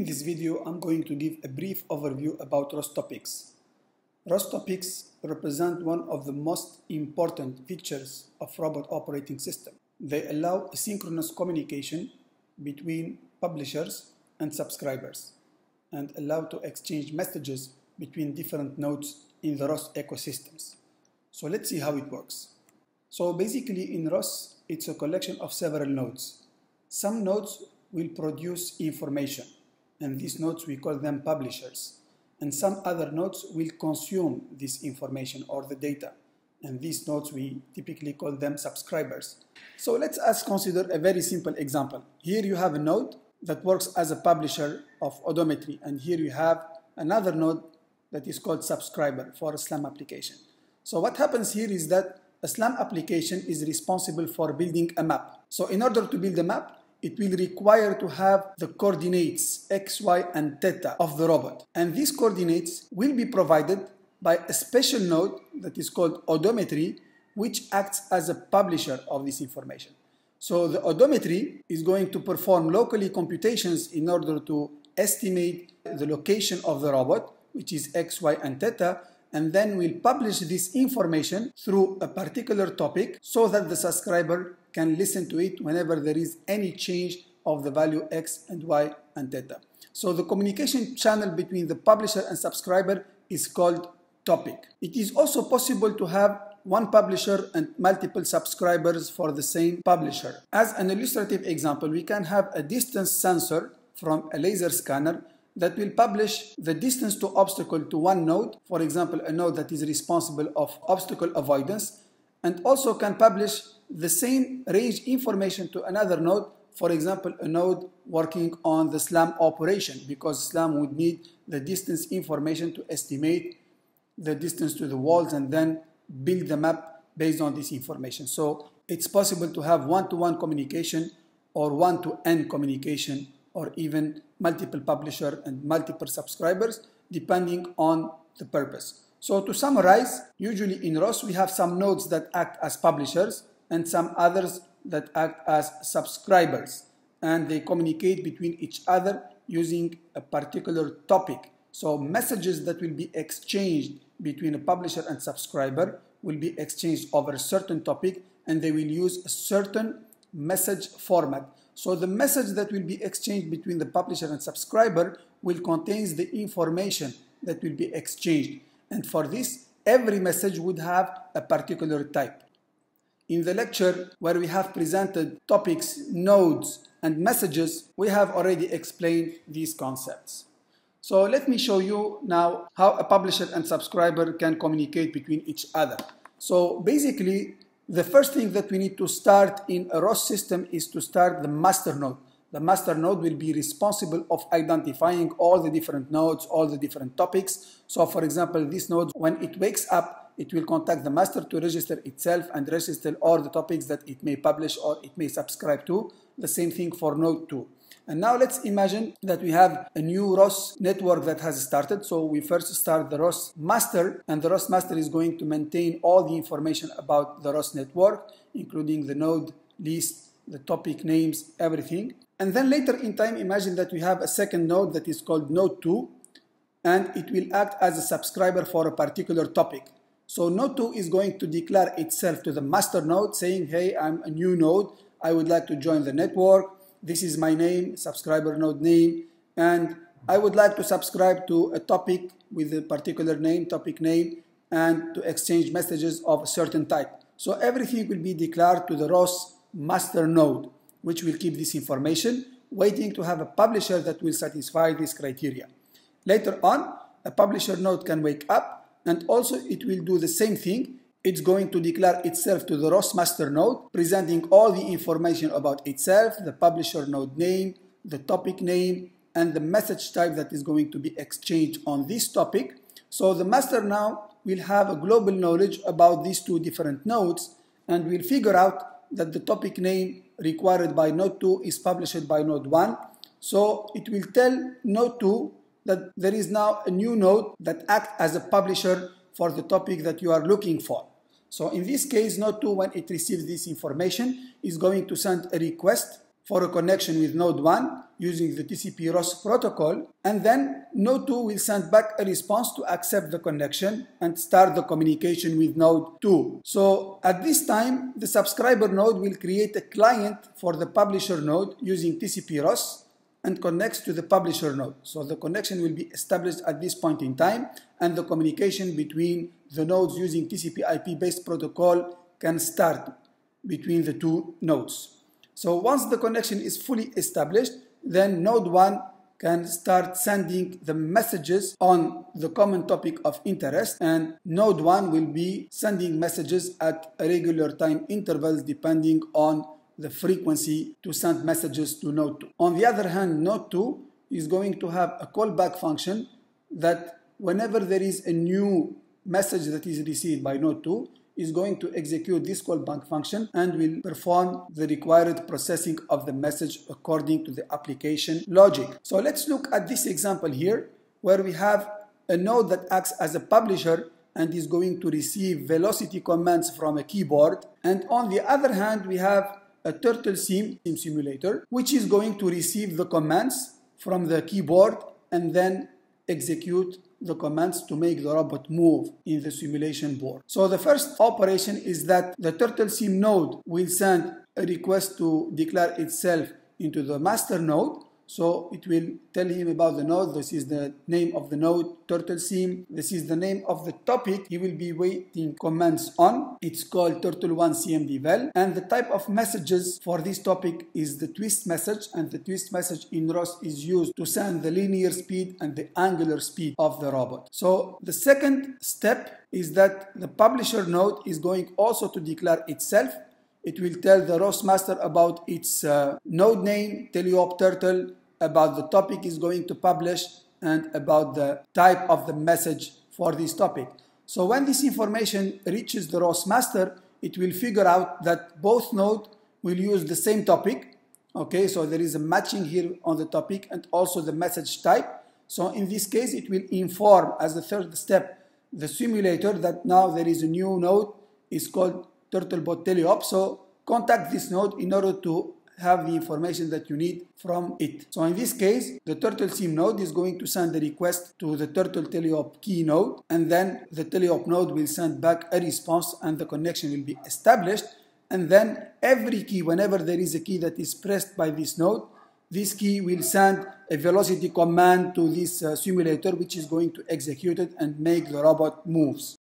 In this video, I'm going to give a brief overview about ROS topics. ROS topics represent one of the most important features of robot operating system. They allow asynchronous communication between publishers and subscribers and allow to exchange messages between different nodes in the ROS ecosystems. So let's see how it works. So basically in ROS, it's a collection of several nodes. Some nodes will produce information and these nodes we call them publishers. And some other nodes will consume this information or the data. And these nodes we typically call them subscribers. So let's us consider a very simple example. Here you have a node that works as a publisher of odometry. And here you have another node that is called subscriber for a SLAM application. So what happens here is that a SLAM application is responsible for building a map. So in order to build a map, it will require to have the coordinates x, y, and theta of the robot. And these coordinates will be provided by a special node that is called odometry, which acts as a publisher of this information. So the odometry is going to perform locally computations in order to estimate the location of the robot, which is x, y, and theta, and then we'll publish this information through a particular topic so that the subscriber can listen to it whenever there is any change of the value x and y and theta. So the communication channel between the publisher and subscriber is called topic. It is also possible to have one publisher and multiple subscribers for the same publisher. As an illustrative example, we can have a distance sensor from a laser scanner that will publish the distance to obstacle to one node, for example, a node that is responsible of obstacle avoidance, and also can publish the same range information to another node, for example, a node working on the SLAM operation, because SLAM would need the distance information to estimate the distance to the walls and then build the map based on this information. So it's possible to have one-to-one -one communication or one-to-n communication or even multiple publisher and multiple subscribers depending on the purpose. So to summarize, usually in ROS we have some nodes that act as publishers and some others that act as subscribers and they communicate between each other using a particular topic. So messages that will be exchanged between a publisher and subscriber will be exchanged over a certain topic and they will use a certain message format. So the message that will be exchanged between the publisher and subscriber will contain the information that will be exchanged. And for this, every message would have a particular type. In the lecture where we have presented topics, nodes, and messages, we have already explained these concepts. So let me show you now how a publisher and subscriber can communicate between each other. So basically, the first thing that we need to start in a ROS system is to start the master node. The master node will be responsible of identifying all the different nodes, all the different topics. So for example, this node, when it wakes up, it will contact the master to register itself and register all the topics that it may publish or it may subscribe to. The same thing for node 2. And now let's imagine that we have a new ROS network that has started. So we first start the ROS master and the ROS master is going to maintain all the information about the ROS network, including the node list, the topic names, everything. And then later in time, imagine that we have a second node that is called node 2 and it will act as a subscriber for a particular topic. So node 2 is going to declare itself to the master node saying, hey, I'm a new node. I would like to join the network this is my name, subscriber node name, and I would like to subscribe to a topic with a particular name, topic name, and to exchange messages of a certain type. So everything will be declared to the ROS master node, which will keep this information, waiting to have a publisher that will satisfy this criteria. Later on, a publisher node can wake up and also it will do the same thing it's going to declare itself to the ROS master node, presenting all the information about itself, the publisher node name, the topic name, and the message type that is going to be exchanged on this topic. So the master now will have a global knowledge about these two different nodes and will figure out that the topic name required by node 2 is published by node 1. So it will tell node 2 that there is now a new node that acts as a publisher for the topic that you are looking for. So in this case, Node 2, when it receives this information, is going to send a request for a connection with node 1 using the TCP ROS protocol and then node 2 will send back a response to accept the connection and start the communication with node 2. So at this time the subscriber node will create a client for the publisher node using TCP ROS and connects to the publisher node. So the connection will be established at this point in time and the communication between the nodes using TCP IP based protocol can start between the two nodes. So once the connection is fully established, then node 1 can start sending the messages on the common topic of interest and node 1 will be sending messages at regular time intervals depending on the frequency to send messages to node 2. On the other hand, node 2 is going to have a callback function that whenever there is a new message that is received by node 2, is going to execute this callback function and will perform the required processing of the message according to the application logic. So let's look at this example here where we have a node that acts as a publisher and is going to receive velocity commands from a keyboard. And on the other hand, we have a turtle sim, sim simulator, which is going to receive the commands from the keyboard and then execute the commands to make the robot move in the simulation board. So the first operation is that the turtle sim node will send a request to declare itself into the master node so it will tell him about the node. This is the name of the node, turtle sim. This is the name of the topic he will be waiting commands on. It's called turtle1 cmdvel. And the type of messages for this topic is the twist message. And the twist message in ROS is used to send the linear speed and the angular speed of the robot. So the second step is that the publisher node is going also to declare itself it will tell the ROS master about its uh, node name, teleop turtle, about the topic is going to publish and about the type of the message for this topic. So when this information reaches the ROS master, it will figure out that both nodes will use the same topic. Okay, so there is a matching here on the topic and also the message type. So in this case, it will inform as the third step the simulator that now there is a new node. It's called TurtleBot Teleop. So contact this node in order to have the information that you need from it. So in this case, the turtle sim node is going to send a request to the turtle teleop key node, and then the teleop node will send back a response and the connection will be established. And then every key, whenever there is a key that is pressed by this node, this key will send a velocity command to this uh, simulator which is going to execute it and make the robot moves.